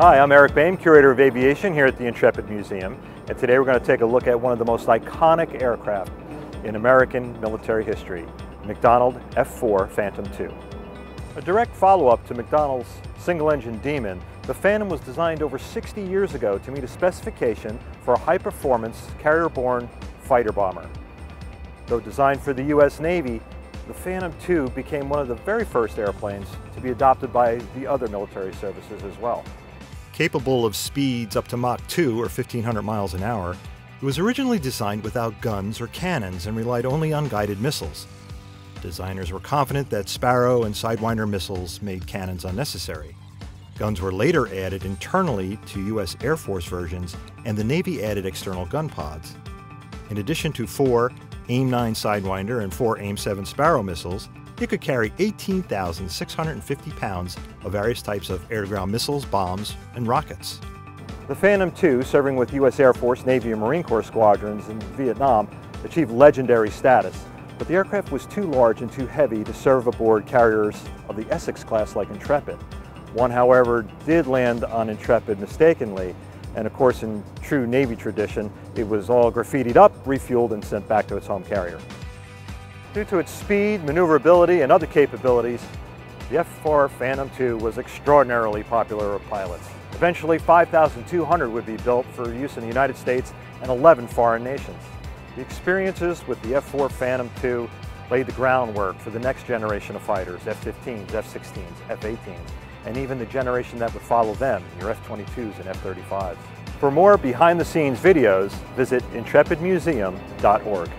Hi, I'm Eric Boehm, Curator of Aviation here at the Intrepid Museum, and today we're going to take a look at one of the most iconic aircraft in American military history, McDonnell F-4 Phantom II. A direct follow-up to McDonnell's single-engine Demon, the Phantom was designed over 60 years ago to meet a specification for a high-performance carrier-borne fighter bomber. Though designed for the U.S. Navy, the Phantom II became one of the very first airplanes to be adopted by the other military services as well. Capable of speeds up to Mach 2 or 1500 miles an hour, it was originally designed without guns or cannons and relied only on guided missiles. Designers were confident that Sparrow and Sidewinder missiles made cannons unnecessary. Guns were later added internally to U.S. Air Force versions, and the Navy added external gun pods. In addition to four AIM-9 Sidewinder and four AIM-7 Sparrow missiles, it could carry 18,650 pounds of various types of air-to-ground missiles, bombs, and rockets. The Phantom II, serving with U.S. Air Force, Navy, and Marine Corps squadrons in Vietnam, achieved legendary status, but the aircraft was too large and too heavy to serve aboard carriers of the Essex class like Intrepid. One, however, did land on Intrepid mistakenly, and of course, in true Navy tradition, it was all graffitied up, refueled, and sent back to its home carrier. Due to its speed, maneuverability, and other capabilities, the F-4 Phantom II was extraordinarily popular with pilots. Eventually, 5,200 would be built for use in the United States and 11 foreign nations. The experiences with the F-4 Phantom II laid the groundwork for the next generation of fighters, F-15s, F-16s, F-18s, and even the generation that would follow them, your F-22s and F-35s. For more behind-the-scenes videos, visit intrepidmuseum.org.